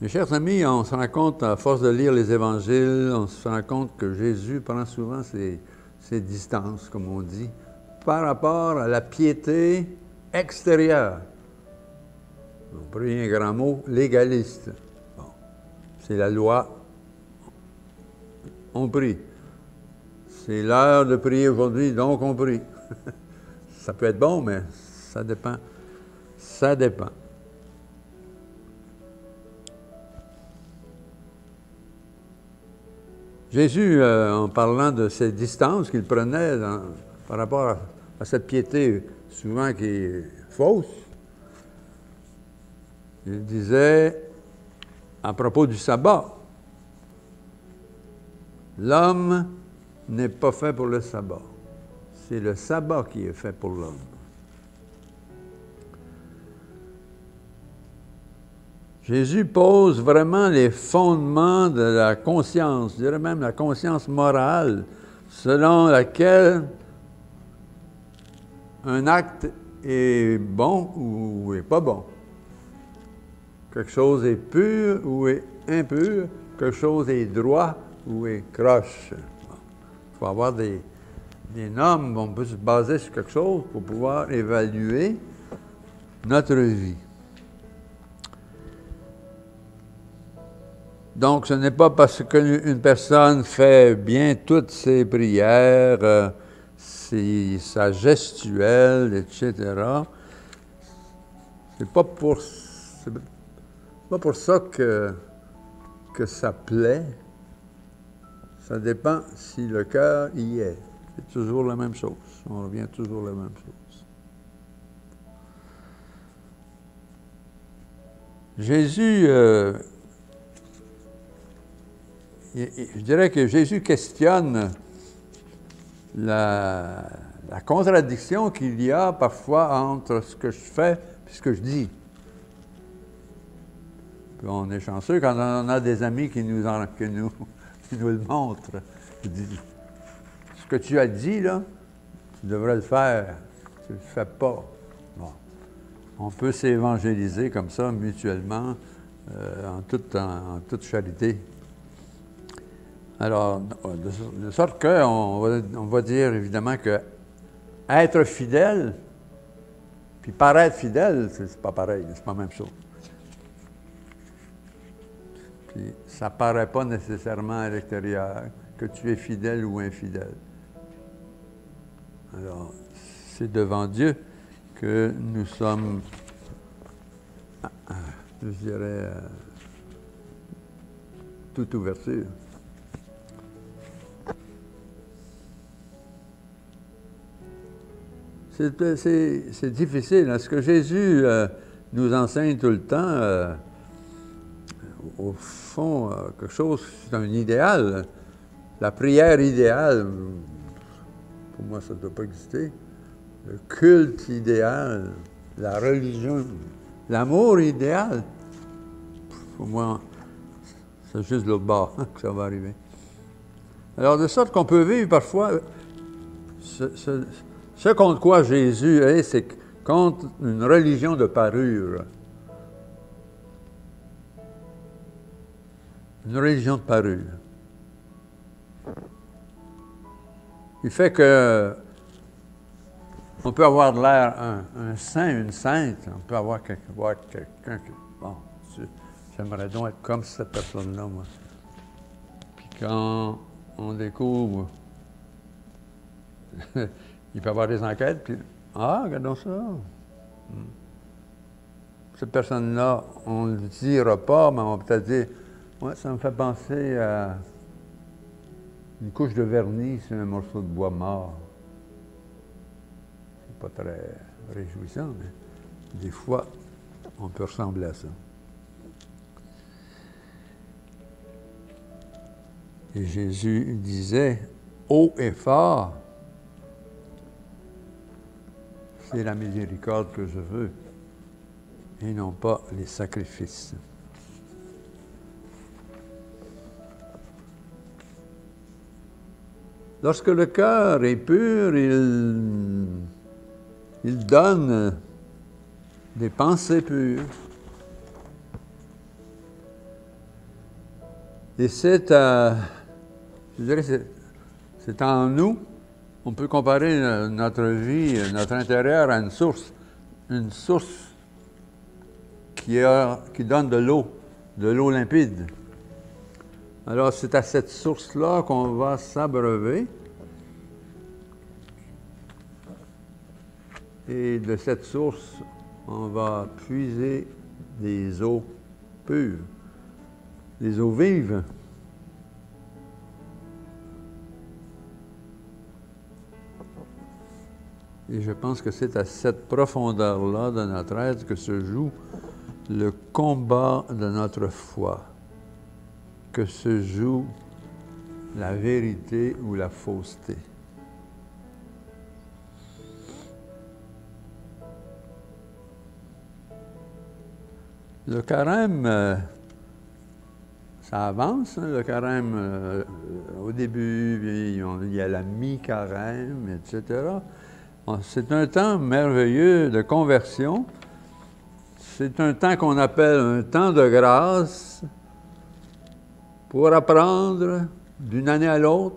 Mes chers amis, on se rend compte, à force de lire les évangiles, on se rend compte que Jésus prend souvent ses, distances, comme on dit, par rapport à la piété extérieure. On pris un grand mot, légaliste. Bon. C'est la loi. On prie. C'est l'heure de prier aujourd'hui, donc on prie. ça peut être bon, mais ça dépend. Ça dépend. Jésus, euh, en parlant de ces distances qu'il prenait par rapport à, à, cette piété souvent qui est fausse, il disait à propos du sabbat, l'homme n'est pas fait pour le sabbat, c'est le sabbat qui est fait pour l'homme. Jésus pose vraiment les fondements de la conscience, je dirais même la conscience morale, selon laquelle un acte est bon ou est pas bon. Quelque chose est pur ou est impur, quelque chose est droit ou est croche. Il faut avoir des, des normes, on peut se baser sur quelque chose pour pouvoir évaluer notre vie. Donc, ce n'est pas parce qu'une personne fait bien toutes ses prières, euh, sa gestuelle, etc. C'est pas pour, pas pour ça que, ça plaît. Ça dépend si le cœur y est. C'est toujours la même chose. On revient toujours à la même chose. Jésus euh, je dirais que Jésus questionne la, contradiction qu'il y a parfois entre ce que je fais et ce que je dis. on est chanceux quand on a des amis qui nous, nous, nous le montrent. ce que tu as dit, là, tu devrais le faire. Tu ne le fais pas. On peut s'évangéliser comme ça, mutuellement, euh, en, toute, en toute charité. Alors, de, sorte qu'on va, dire évidemment que être fidèle, puis paraître fidèle, c'est pas pareil, c'est pas la même chose. Puis ça paraît pas nécessairement à l'extérieur que tu es fidèle ou infidèle. Alors, c'est devant Dieu que nous sommes, je dirais, euh, toute ouverture. C'est difficile. Ce que Jésus euh, nous enseigne tout le temps, euh, au fond, euh, quelque chose, c'est un idéal. La prière idéale, pour moi, ça ne doit pas exister. Le culte idéal, la religion, l'amour idéal, pour moi, c'est juste l'autre bord que ça va arriver. Alors, de sorte qu'on peut vivre parfois ce contre quoi Jésus est, c'est contre une religion de parure. Une religion de parure. Il fait que on peut avoir de l'air un, saint, une sainte, on peut avoir quelqu'un qui, bon, j'aimerais donc être comme cette personne-là, moi. Puis quand on découvre Il peut y avoir des enquêtes, puis Ah, regardons ça. Hmm. Cette personne-là, on ne le dira pas, mais on va peut-être dire Ouais, ça me fait penser à une couche de vernis sur un morceau de bois mort. C'est pas très réjouissant, mais des fois, on peut ressembler à ça. Et Jésus disait haut et fort, c'est la miséricorde que je veux et non pas les sacrifices. Lorsque le cœur est pur, il, donne des pensées pures. Et c'est, euh, c'est en nous. On peut comparer euh, notre vie, euh, notre intérieur à une source. Une source qui, donne de l'eau, de l'eau limpide. Alors, c'est à cette source-là qu'on va s'abreuver. Et de cette source, on va puiser des eaux pures, des eaux vives. Et je pense que c'est à cette profondeur-là de notre être que se joue le combat de notre foi, que se joue la vérité ou la fausseté. Le carême, euh, ça avance, hein, le carême. euh, au début, il y a la mi-carême, etc. Bon, C'est un temps merveilleux de conversion. C'est un temps qu'on appelle un temps de grâce pour apprendre d'une année à l'autre,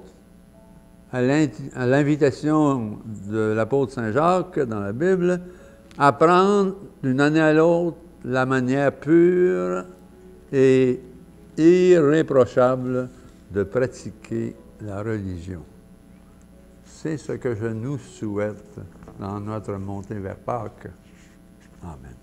à l'invitation de l'apôtre Saint Jacques dans la Bible, apprendre d'une année à l'autre la manière pure et irréprochable de pratiquer la religion. C'est ce que je nous souhaite dans notre montée vers Pâques. Amen.